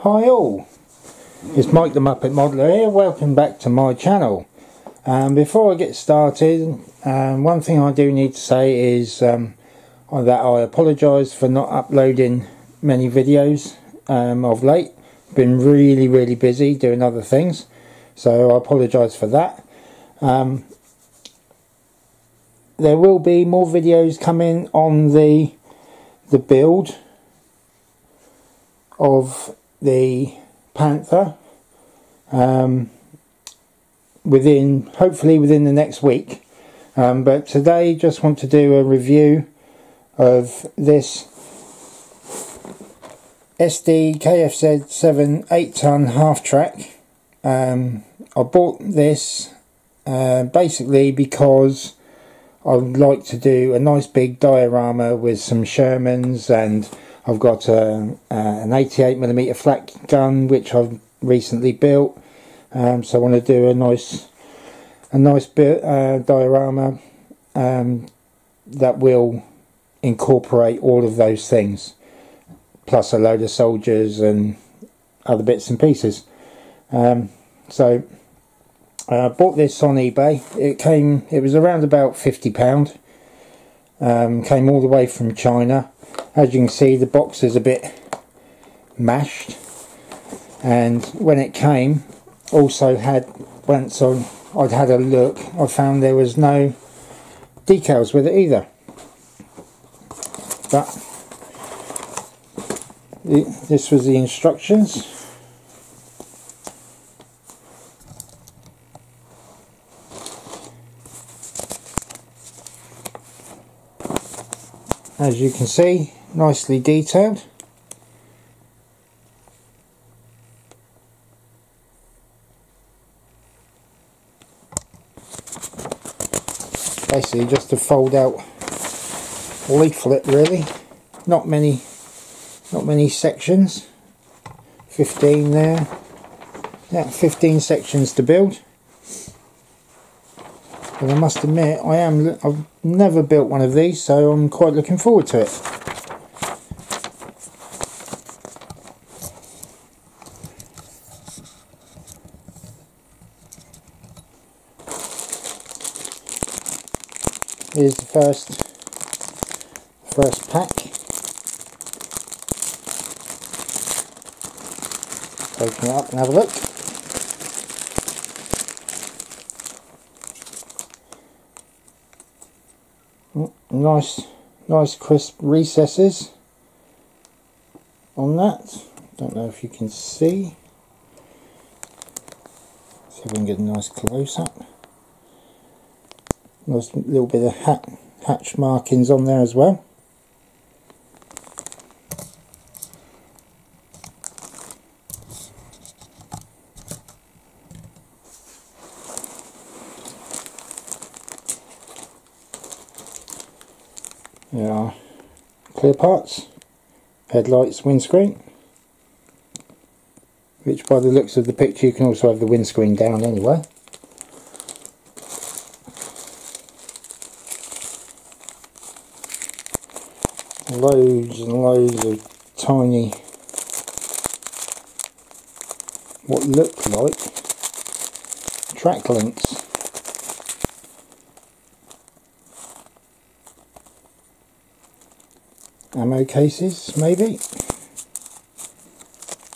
Hi all, it's Mike the Muppet Modeler here, welcome back to my channel. Um, before I get started, um, one thing I do need to say is um, that I apologise for not uploading many videos um, of late. Been really really busy doing other things, so I apologise for that. Um, there will be more videos coming on the the build of the Panther um, within hopefully within the next week. Um, but today just want to do a review of this SD KFZ 7 8 ton half track um, I bought this uh, basically because I would like to do a nice big diorama with some Shermans and I've got a, uh, an 88mm flak gun which I've recently built um, so I want to do a nice a nice bit uh, diorama um, that will incorporate all of those things plus a load of soldiers and other bits and pieces um, so I uh, bought this on eBay. It came, it was around about £50. Um, came all the way from China. As you can see, the box is a bit mashed. And when it came, also had, once on I'd had a look, I found there was no decals with it either. But this was the instructions. As you can see nicely detailed. Basically just a fold out leaflet really. Not many not many sections. 15 there. Yeah 15 sections to build but I must admit, I am I've never built one of these, so I'm quite looking forward to it. Here's the first first pack. Open it up and have a look. Nice nice crisp recesses on that. Don't know if you can see. See if we can get a nice close-up. Nice little bit of hat, hatch markings on there as well There are clear parts, headlights, windscreen, which by the looks of the picture you can also have the windscreen down anyway. Loads and loads of tiny, what look like track links. Ammo cases maybe.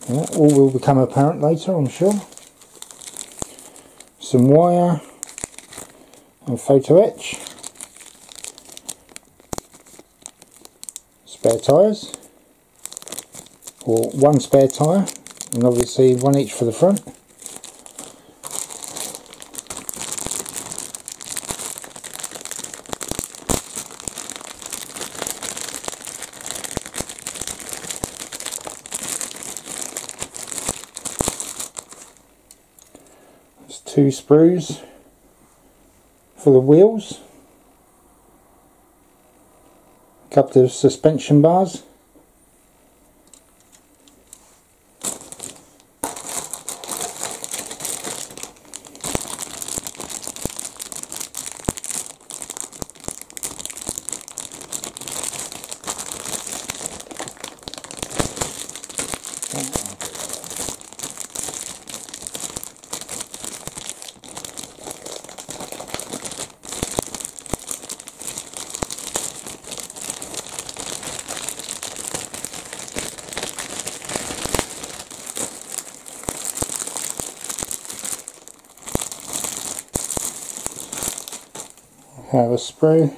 Yeah, all will become apparent later I'm sure. Some wire and photo etch. Spare tyres or one spare tyre and obviously one each for the front two sprues for the wheels, a couple of suspension bars, have a spray.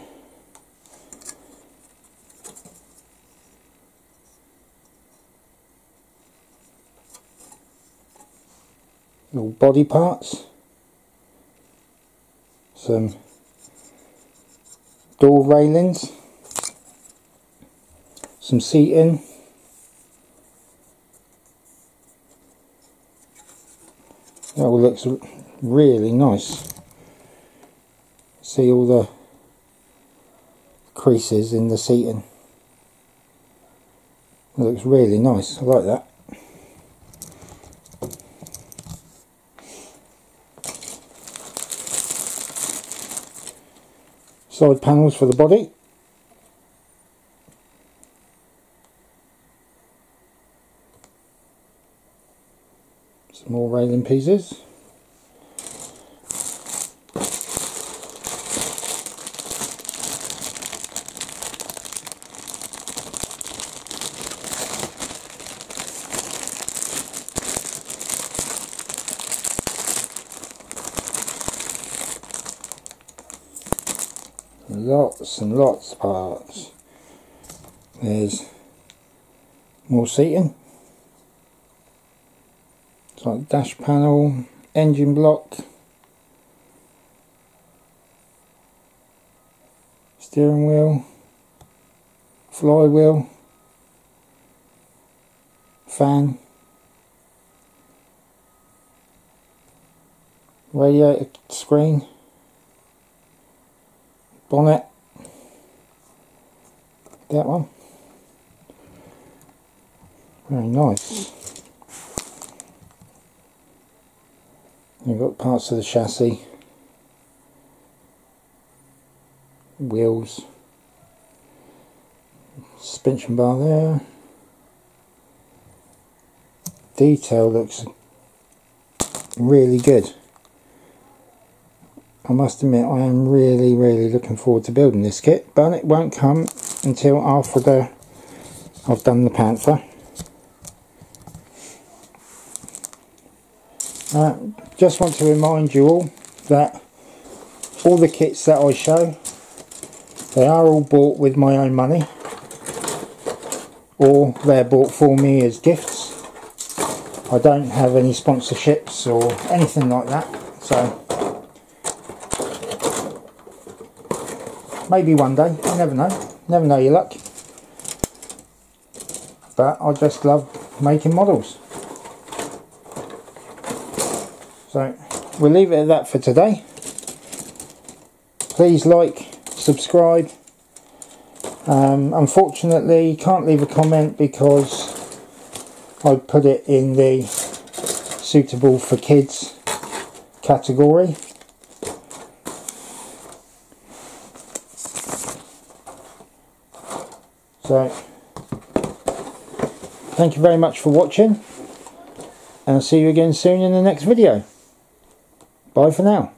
little body parts. Some door railings. Some seating. That all looks really nice see all the creases in the seating. It looks really nice. I like that. Side panels for the body. Some more railing pieces lots and lots of parts. There's more seating. It's like dash panel, engine block, steering wheel, flywheel, fan, radiator screen bonnet. That one. Very nice. You've got parts of the chassis. Wheels. Suspension bar there. Detail looks really good I must admit I am really really looking forward to building this kit but it won't come until after the I've done the Panther. Uh, just want to remind you all that all the kits that I show they are all bought with my own money. Or they're bought for me as gifts. I don't have any sponsorships or anything like that so Maybe one day, you never know. Never know your luck. But I just love making models. So we'll leave it at that for today. Please like, subscribe. Um, unfortunately, can't leave a comment because I put it in the suitable for kids category. So, thank you very much for watching. And I'll see you again soon in the next video. Bye for now.